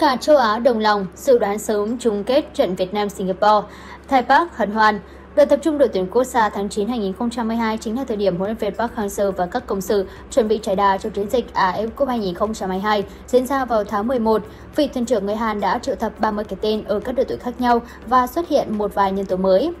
Cả châu Á đồng lòng dự đoán sớm chung kết trận Việt Nam Singapore. Thái Park hân hoan. Đợt tập trung đội tuyển quốc gia tháng 9 2022 chính là thời điểm huấn luyện viên Park Hang-seo và các công sự chuẩn bị trải đà cho chiến dịch AF Cup 2022 diễn ra vào tháng 11. Vị thuyền trưởng người Hàn đã triệu tập 30 cái tên ở các đội tuyển khác nhau và xuất hiện một vài nhân tố mới.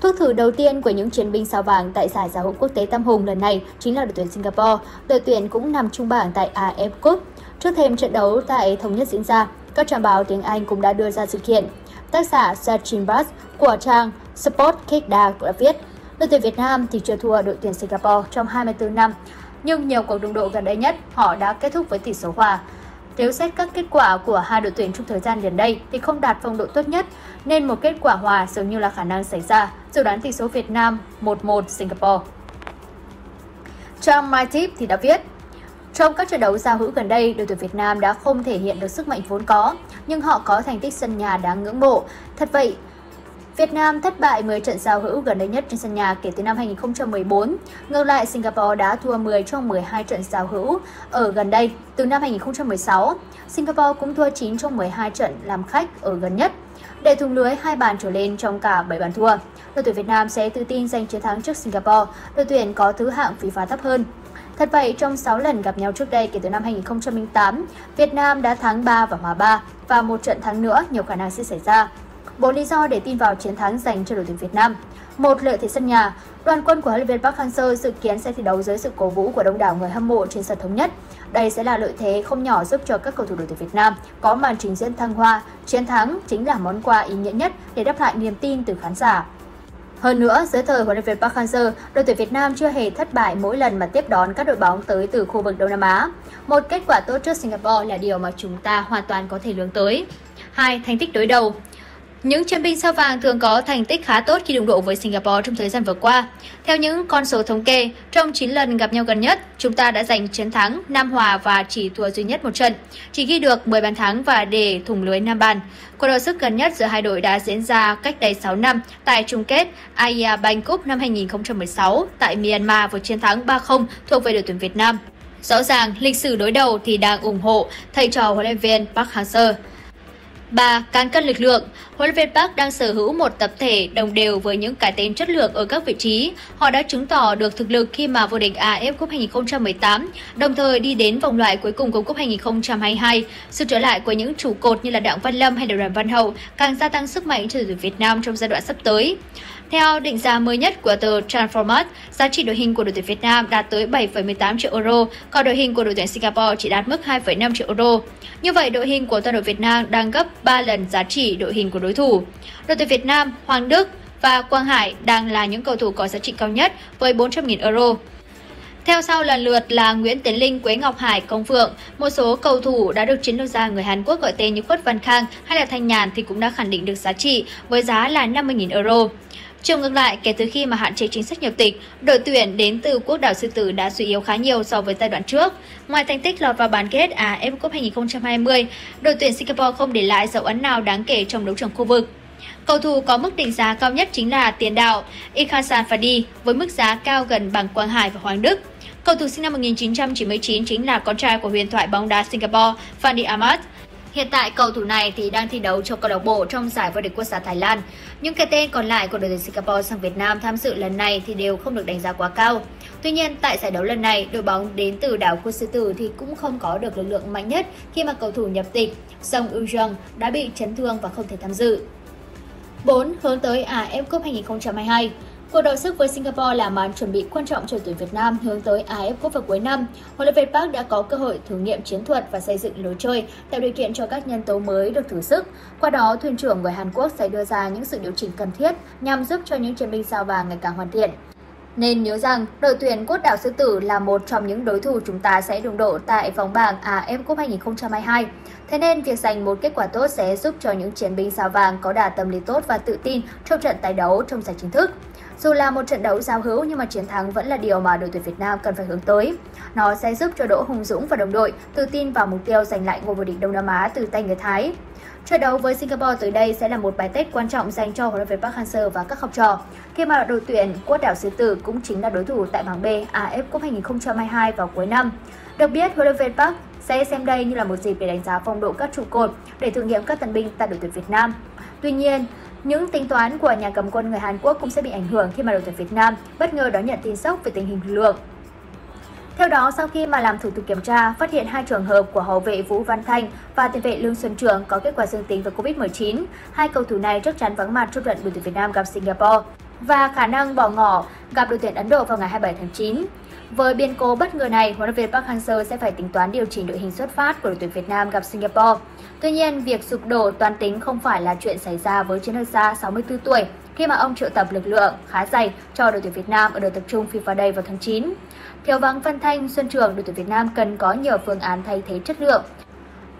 Thuốc thử đầu tiên của những chiến binh sao vàng tại giải giao hữu quốc tế Tam Hùng lần này chính là đội tuyển Singapore. Đội tuyển cũng nằm trung bảng tại AF Cup. Trước thêm trận đấu tại Thống nhất diễn ra, các trang báo tiếng Anh cũng đã đưa ra sự kiện. Tác giả Sachin Bhatt của trang Sport Kickda đã viết, đội tuyển Việt Nam thì chưa thua đội tuyển Singapore trong 24 năm, nhưng nhiều cuộc đụng độ gần đây nhất họ đã kết thúc với tỷ số hòa. Nếu xét các kết quả của hai đội tuyển trong thời gian gần đây thì không đạt phong độ tốt nhất, nên một kết quả hòa dường như là khả năng xảy ra. Dự đoán tỷ số Việt Nam 1-1 Singapore. Trang MyTip thì đã viết, trong các trận đấu giao hữu gần đây, đội tuyển Việt Nam đã không thể hiện được sức mạnh vốn có, nhưng họ có thành tích sân nhà đáng ngưỡng mộ. Thật vậy, Việt Nam thất bại 10 trận giao hữu gần đây nhất trên sân nhà kể từ năm 2014. Ngược lại, Singapore đã thua 10 trong 12 trận giao hữu ở gần đây từ năm 2016. Singapore cũng thua 9 trong 12 trận làm khách ở gần nhất. Để thủng lưới hai bàn trở lên trong cả 7 bàn thua, đội tuyển Việt Nam sẽ tự tin giành chiến thắng trước Singapore, đội tuyển có thứ hạng FIFA thấp hơn. Thật vậy, trong 6 lần gặp nhau trước đây kể từ năm 2008, Việt Nam đã thắng 3 và hòa 3 và một trận thắng nữa nhiều khả năng sẽ xảy ra. Bốn lý do để tin vào chiến thắng dành cho đội tuyển Việt Nam. Một lợi thế sân nhà, đoàn quân của huấn luyện viên Park Hang-seo dự kiến sẽ thi đấu dưới sự cổ vũ của đông đảo người hâm mộ trên sân thống nhất. Đây sẽ là lợi thế không nhỏ giúp cho các cầu thủ đội tuyển Việt Nam có màn trình diễn thăng hoa. Chiến thắng chính là món quà ý nghĩa nhất để đáp lại niềm tin từ khán giả. Hơn nữa, dưới thời huấn luyện viên Park Hang-seo, đội tuyển Việt Nam chưa hề thất bại mỗi lần mà tiếp đón các đội bóng tới từ khu vực Đông Nam Á. Một kết quả tốt trước Singapore là điều mà chúng ta hoàn toàn có thể hướng tới. Hai, thành tích đối đầu. Những chiến binh sao vàng thường có thành tích khá tốt khi đụng độ với Singapore trong thời gian vừa qua. Theo những con số thống kê, trong 9 lần gặp nhau gần nhất, chúng ta đã giành chiến thắng, 5 hòa và chỉ thua duy nhất một trận, chỉ ghi được 10 bàn thắng và để thủng lưới 5 bàn. Cuộc đọ sức gần nhất giữa hai đội đã diễn ra cách đây 6 năm tại chung kết Asia Bank Cup năm 2016 tại Myanmar với chiến thắng 3-0 thuộc về đội tuyển Việt Nam. Rõ ràng, lịch sử đối đầu thì đang ủng hộ thầy trò huấn luyện viên Park Hang-seo. 3. Cán cân lực lượng Huấn luyện viên Park đang sở hữu một tập thể đồng đều với những cái tên chất lượng ở các vị trí. Họ đã chứng tỏ được thực lực khi mà vô địch AF Cup 2018, đồng thời đi đến vòng loại cuối cùng của Cup 2022. Sự trở lại của những trụ cột như là Đặng Văn Lâm hay là Đoàn Văn Hậu càng gia tăng sức mạnh cho đội tuyển Việt Nam trong giai đoạn sắp tới. Theo định giá mới nhất của tờ Transformat, giá trị đội hình của đội tuyển Việt Nam đạt tới 7,18 triệu euro, còn đội hình của đội tuyển Singapore chỉ đạt mức 2,5 triệu euro. Như vậy, đội hình của toàn đội Việt Nam đang gấp 3 lần giá trị đội hình của đối thủ. Đội tuyển Việt Nam, Hoàng Đức và Quang Hải đang là những cầu thủ có giá trị cao nhất với 400.000 euro. Theo sau lần lượt là Nguyễn Tiến Linh, Quế Ngọc Hải, Công Phượng. Một số cầu thủ đã được chiến lược gia người Hàn Quốc gọi tên như Khuất Văn Khang hay là Thanh Nhàn thì cũng đã khẳng định được giá trị với giá là 50.000 euro. Chiều ngược lại, kể từ khi mà hạn chế chính sách nhập tịch, đội tuyển đến từ quốc đảo Sư Tử đã suy yếu khá nhiều so với giai đoạn trước. Ngoài thành tích lọt vào bán kết AFF Cup 2020, đội tuyển Singapore không để lại dấu ấn nào đáng kể trong đấu trường khu vực. Cầu thủ có mức định giá cao nhất chính là tiền đạo Ikhasan Fadi với mức giá cao gần bằng Quang Hải và Hoàng Đức. Cầu thủ sinh năm 1999 chính là con trai của huyền thoại bóng đá Singapore Fandi Ahmad Hiện tại cầu thủ này thì đang thi đấu cho câu lạc bộ trong giải vô địch quốc gia Thái Lan. Những cái tên còn lại của đội tuyển Singapore sang Việt Nam tham dự lần này thì đều không được đánh giá quá cao. Tuy nhiên, tại giải đấu lần này, đội bóng đến từ đảo Quốc Sư Tử thì cũng không có được lực lượng mạnh nhất khi mà cầu thủ nhập tịch Song Ujung đã bị chấn thương và không thể tham dự. 4. Hướng tới AF Cup 2022 Cuộc đối sức với Singapore là màn chuẩn bị quan trọng cho tuyển Việt Nam hướng tới AF Cup vào cuối năm. Huấn luyện viên Park đã có cơ hội thử nghiệm chiến thuật và xây dựng lối chơi, tạo điều kiện cho các nhân tố mới được thử sức. Qua đó, thuyền trưởng người Hàn Quốc sẽ đưa ra những sự điều chỉnh cần thiết nhằm giúp cho những chiến binh sao vàng ngày càng hoàn thiện. Nên nhớ rằng, đội tuyển quốc đảo Sư Tử là một trong những đối thủ chúng ta sẽ đụng độ tại vòng bảng AF Cup 2022. Thế nên, việc giành một kết quả tốt sẽ giúp cho những chiến binh sao vàng có đà tâm lý tốt và tự tin trong trận tái đấu trong giải chính thức. Dù là một trận đấu giao hữu nhưng mà chiến thắng vẫn là điều mà đội tuyển Việt Nam cần phải hướng tới. Nó sẽ giúp cho Đỗ Hùng Dũng và đồng đội tự tin vào mục tiêu giành lại ngôi vô địch Đông Nam Á từ tay người Thái. Trận đấu với Singapore tới đây sẽ là một bài test quan trọng dành cho huấn luyện viên Park Hang-seo và các học trò, khi mà đội tuyển quốc đảo xứ Tử cũng chính là đối thủ tại bảng B AF Cup 2022 vào cuối năm. Được biết, huấn luyện viên Park sẽ xem đây như là một dịp để đánh giá phong độ các trụ cột để thử nghiệm các tân binh tại đội tuyển Việt Nam. Tuy nhiên, những tính toán của nhà cầm quân người Hàn Quốc cũng sẽ bị ảnh hưởng khi mà đội tuyển Việt Nam bất ngờ đón nhận tin sốc về tình hình lực lượng. Theo đó, sau khi mà làm thủ tục kiểm tra, phát hiện hai trường hợp của hậu vệ Vũ Văn Thanh và tiền vệ Lương Xuân Trường có kết quả dương tính với Covid-19, hai cầu thủ này chắc chắn vắng mặt trong trận đội tuyển Việt Nam gặp Singapore và khả năng bỏ ngỏ gặp đội tuyển Ấn Độ vào ngày 27 tháng 9. Với biến cố bất ngờ này, huấn luyện viên Park Hang-seo sẽ phải tính toán điều chỉnh đội hình xuất phát của đội tuyển Việt Nam gặp Singapore. Tuy nhiên, việc sụp đổ toàn tính không phải là chuyện xảy ra với chiến lược gia 64 tuổi khi mà ông triệu tập lực lượng khá dày cho đội tuyển Việt Nam ở đợt tập trung FIFA Day vào tháng 9. Thiếu vắng Văn Thanh, Xuân Trường, đội tuyển Việt Nam cần có nhiều phương án thay thế chất lượng.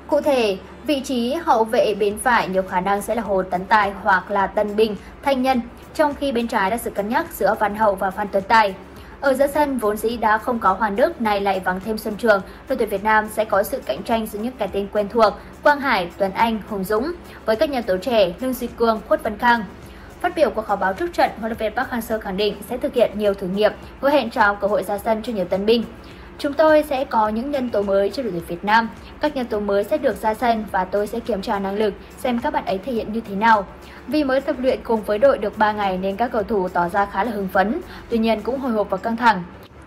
Cụ thể, vị trí hậu vệ bên phải nhiều khả năng sẽ là Hồ Tấn Tài hoặc là Tân Bình, Thanh Nhân, trong khi bên trái là sự cân nhắc giữa Văn Hậu và Phan Tuấn Tài. Ở giữa sân vốn dĩ đã không có Hoàng Đức, này lại vắng thêm Xuân Trường, đội tuyển Việt Nam sẽ có sự cạnh tranh giữa những cái tên quen thuộc Quang Hải, Tuấn Anh, Hùng Dũng với các nhân tố trẻ Lương Duy Cương, Khuất Văn Khang. Phát biểu của họp báo trước trận, huấn luyện viên Park Hang-seo khẳng định sẽ thực hiện nhiều thử nghiệm với hẹn trao cơ hội ra sân cho nhiều tân binh. Chúng tôi sẽ có những nhân tố mới cho đội tuyển Việt Nam. Các nhân tố mới sẽ được ra sân và tôi sẽ kiểm tra năng lực xem các bạn ấy thể hiện như thế nào. Vì mới tập luyện cùng với đội được 3 ngày nên các cầu thủ tỏ ra khá là hưng phấn, tuy nhiên cũng hồi hộp và căng thẳng.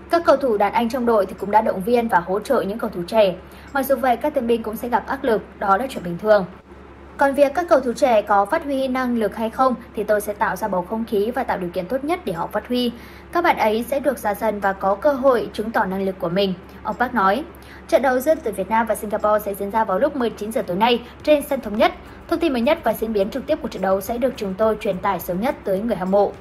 Các cầu thủ đàn anh trong đội thì cũng đã động viên và hỗ trợ những cầu thủ trẻ. Mặc dù vậy, các tân binh cũng sẽ gặp áp lực, đó là chuyện bình thường. Còn việc các cầu thủ trẻ có phát huy năng lực hay không thì tôi sẽ tạo ra bầu không khí và tạo điều kiện tốt nhất để họ phát huy. Các bạn ấy sẽ được ra sân và có cơ hội chứng tỏ năng lực của mình, ông Park nói. Trận đấu giữa tuyển Việt Nam và Singapore sẽ diễn ra vào lúc 19 giờ tối nay trên sân thống nhất. Thông tin mới nhất và diễn biến trực tiếp của trận đấu sẽ được chúng tôi truyền tải sớm nhất tới người hâm mộ.